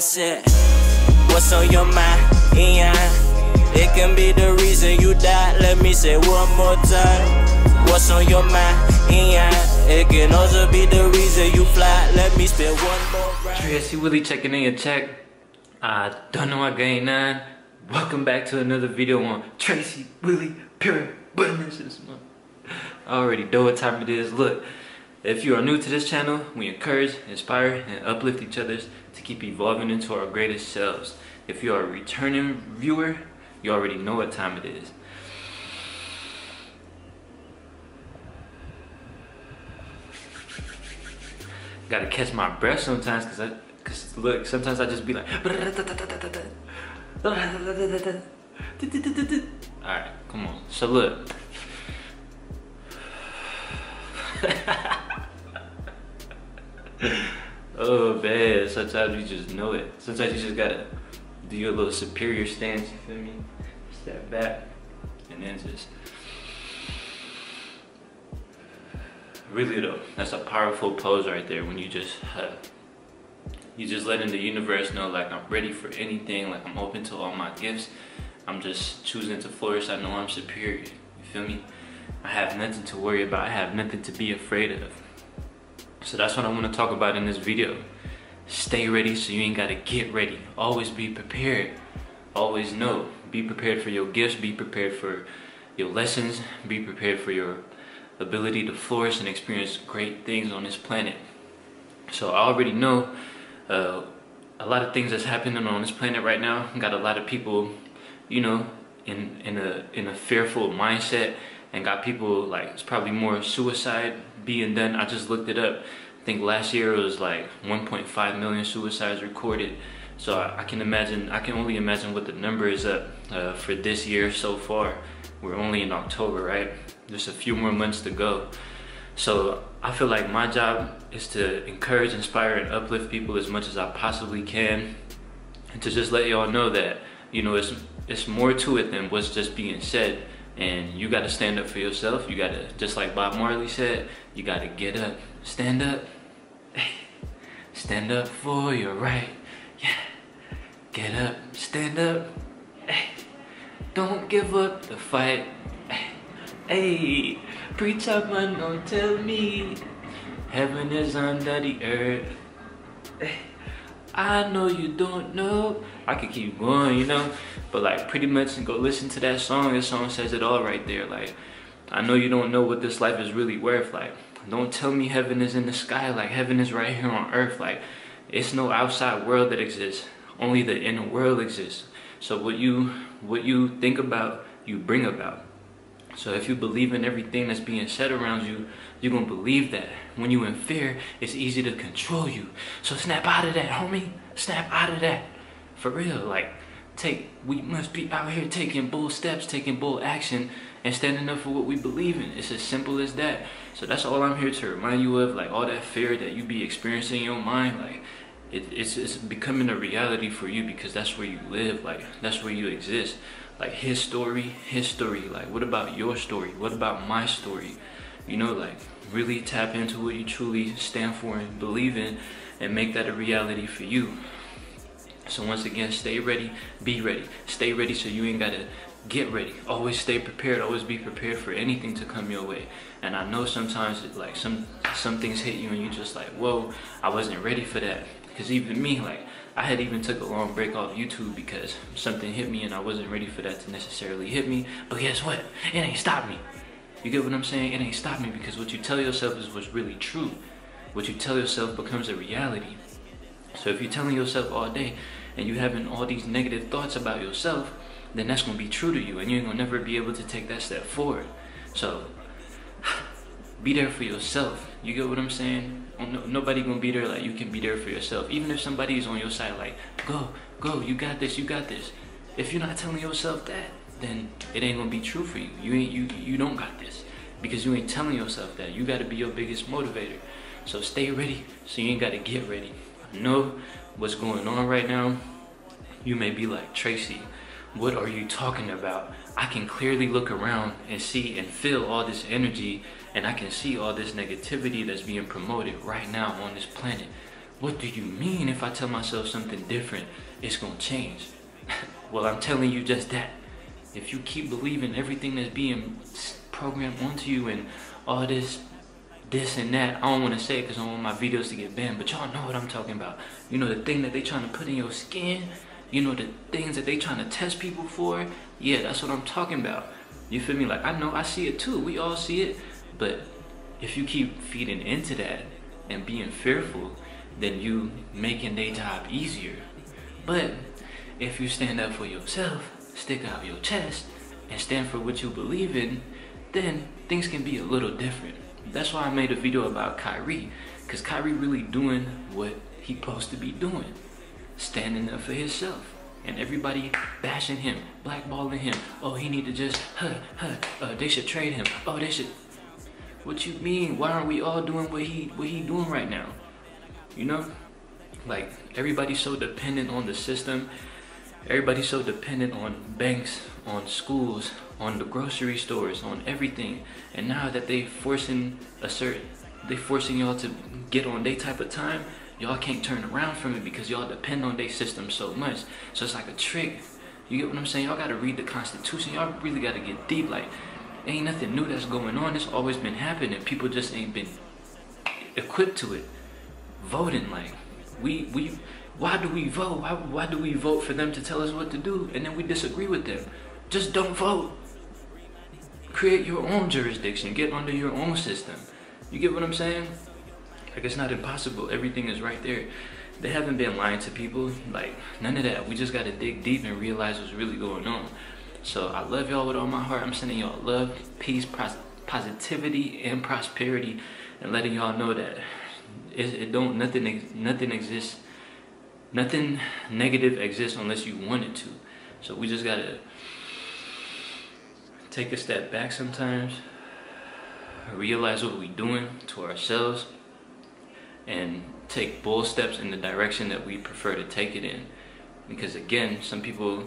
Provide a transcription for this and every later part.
Said, What's on your mind? Yeah. It can be the reason you died. Let me say one more time. What's on your mind? Yeah. It can also be the reason you fly. Let me spend one more round. Tracy Willie checking in your check. I don't know I gained nine. Welcome back to another video on Tracy Willie Pure Abundance. I already know what time it is. Look, if you are new to this channel, we encourage, inspire, and uplift each other to keep evolving into our greatest selves. If you are a returning viewer, you already know what time it is. Gotta catch my breath sometimes because I, cause look, sometimes I just be like, Alright, come on. So look. oh man, sometimes you just know it. Sometimes you just gotta do your little superior stance, you feel me? Step back and then just really though, that's a powerful pose right there when you just uh, you just letting the universe know like I'm ready for anything, like I'm open to all my gifts. I'm just choosing to flourish. I know I'm superior. You feel me? I have nothing to worry about. I have nothing to be afraid of. So that's what I want to talk about in this video. Stay ready so you ain't got to get ready. Always be prepared. Always know. Be prepared for your gifts. Be prepared for your lessons. Be prepared for your ability to flourish and experience great things on this planet. So I already know uh, a lot of things that's happening on this planet right now. Got a lot of people, you know, in in a in a fearful mindset, and got people like it's probably more suicide being done. I just looked it up. I think last year it was like 1.5 million suicides recorded. So I, I can imagine, I can only imagine what the number is up uh, for this year so far. We're only in October, right? Just a few more months to go. So I feel like my job is to encourage, inspire, and uplift people as much as I possibly can. And to just let y'all know that, you know, it's, it's more to it than what's just being said. And you gotta stand up for yourself. You gotta, just like Bob Marley said, you gotta get up, stand up, stand up for your right. Yeah. Get up, stand up. Don't give up the fight. Hey, preach up, man, don't tell me. Heaven is under the earth. I know you don't know. I could keep going, you know, but like pretty much go listen to that song. This song says it all right there. Like, I know you don't know what this life is really worth. Like, don't tell me heaven is in the sky. Like, heaven is right here on earth. Like, it's no outside world that exists. Only the inner world exists. So what you what you think about, you bring about. So if you believe in everything that's being said around you, you're gonna believe that. When you in fear, it's easy to control you. So snap out of that, homie. Snap out of that. For real, like take we must be out here taking bold steps, taking bold action, and standing up for what we believe in. It's as simple as that. So that's all I'm here to remind you of, like all that fear that you be experiencing in your mind, like it, it's, it's becoming a reality for you because that's where you live, like that's where you exist like his story, his story. Like, what about your story? What about my story? You know, like really tap into what you truly stand for and believe in and make that a reality for you. So once again, stay ready, be ready. Stay ready so you ain't gotta get ready. Always stay prepared, always be prepared for anything to come your way. And I know sometimes it, like some some things hit you and you just like, whoa, I wasn't ready for that. Cause even me, like I had even took a long break off YouTube because something hit me and I wasn't ready for that to necessarily hit me. But guess what? It ain't stopped me. You get what I'm saying? It ain't stopped me because what you tell yourself is what's really true. What you tell yourself becomes a reality. So if you're telling yourself all day and you're having all these negative thoughts about yourself, then that's gonna be true to you and you're gonna never be able to take that step forward. So be there for yourself. You get what I'm saying? Oh, nobody gonna be there like you can be there for yourself. Even if somebody is on your side, like go, go, you got this, you got this. If you're not telling yourself that, then it ain't gonna be true for you. You ain't you you don't got this because you ain't telling yourself that. You gotta be your biggest motivator. So stay ready. So you ain't gotta get ready. I know what's going on right now. You may be like Tracy. What are you talking about? I can clearly look around and see and feel all this energy and I can see all this negativity that's being promoted right now on this planet. what do you mean if I tell myself something different, it's gonna change? well, I'm telling you just that. If you keep believing everything that's being programmed onto you and all this, this and that, I don't want to say it because I don't want my videos to get banned, but y'all know what I'm talking about. You know, the thing that they trying to put in your skin, you know, the things that they trying to test people for. Yeah, that's what I'm talking about. You feel me? Like, I know, I see it too. We all see it. But if you keep feeding into that and being fearful, then you making their job easier. But if you stand up for yourself, stick out your chest, and stand for what you believe in, then things can be a little different. That's why I made a video about Kyrie, because Kyrie really doing what he supposed to be doing, standing up for himself. And everybody bashing him, blackballing him. Oh, he need to just, huh, huh, uh, they should trade him. Oh, they should. What you mean? Why aren't we all doing what he, what he doing right now? You know, like everybody's so dependent on the system. Everybody's so dependent on banks, on schools, on the grocery stores, on everything. And now that they forcing a certain, they forcing y'all to get on their type of time, y'all can't turn around from it because y'all depend on their system so much. So it's like a trick. You get what I'm saying? Y'all gotta read the Constitution. Y'all really gotta get deep. Like, ain't nothing new that's going on. It's always been happening. People just ain't been equipped to it voting like we we why do we vote why, why do we vote for them to tell us what to do and then we disagree with them just don't vote create your own jurisdiction get under your own system you get what i'm saying like it's not impossible. Everything is right there. They haven't been lying to people. Like none of that. We just got to dig deep and realize what's really going on. So i love y'all with all my heart. I'm sending y'all love peace positivity and prosperity and letting y'all know that it, it don't nothing nothing exists nothing negative exists unless you want it to. So we just gotta take a step back sometimes realize what we're doing to ourselves and take bold steps in the direction that we prefer to take it in because again some people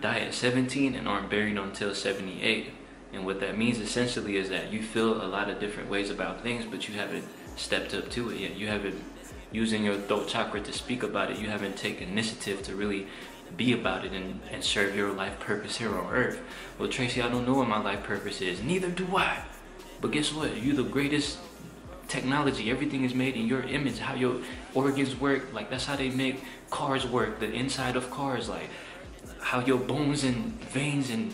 die at 17 and aren't buried until 78 and what that means essentially is that you feel a lot of different ways about things but you haven't stepped up to it yet. You haven't using your throat chakra to speak about it. You haven't taken initiative to really be about it and, and serve your life purpose here on earth. Well, Tracy, I don't know what my life purpose is. Neither do I. But guess what? You're the greatest technology. Everything is made in your image. How your organs work. Like, that's how they make cars work. The inside of cars. Like, how your bones and veins and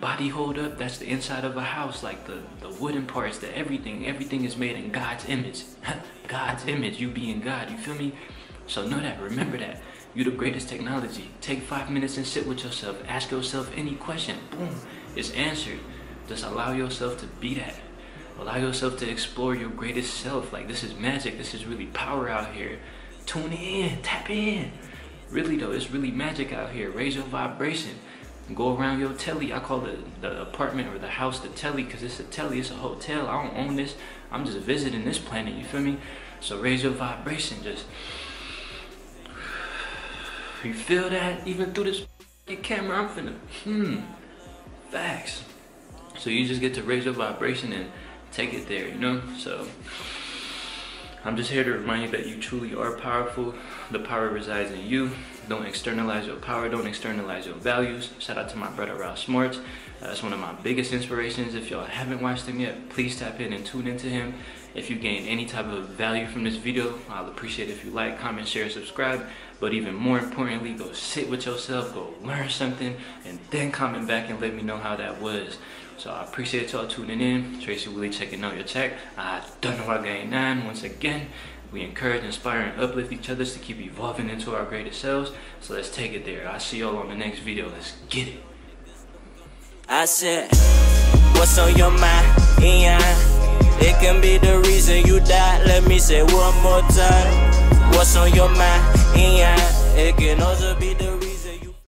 body hold up that's the inside of a house like the the wooden parts the everything everything is made in god's image god's image you being god you feel me so know that remember that you're the greatest technology take five minutes and sit with yourself ask yourself any question boom it's answered just allow yourself to be that allow yourself to explore your greatest self. Like this is magic. This is really power out here. Tune in. Tap in. Really though it's really magic out here. Raise your vibration. Go around your telly. I call it the apartment or the house the telly because it's a telly, it's a hotel. I don't own this. I'm just visiting this planet, you feel me? So raise your vibration, just you feel that? Even through this camera, I'm finna, hmm, facts. So you just get to raise your vibration and take it there, you know? So I'm just here to remind you that you truly are powerful. The power resides in you. Don't externalize your power. Don't externalize your values. Shout out to my brother Ralph Smarts. Uh, that's one of my biggest inspirations. If y'all haven't watched him yet, please tap in and tune into him. If you gain any type of value from this video, I'll appreciate if you like, comment, share, subscribe. But even more importantly, go sit with yourself, go learn something, and then comment back and let me know how that was. So I appreciate y'all tuning in. Tracy Willie checking out your tech. I don't know about game nine. Once again, we encourage, inspire, and uplift each other to keep evolving into our greatest selves. So let's take it there. I'll see y'all on the next video. Let's get it. I said, what's on your mind? Yeah. It can be the reason you died. Let me say one more time. What's on your mind? Yeah. It can also be the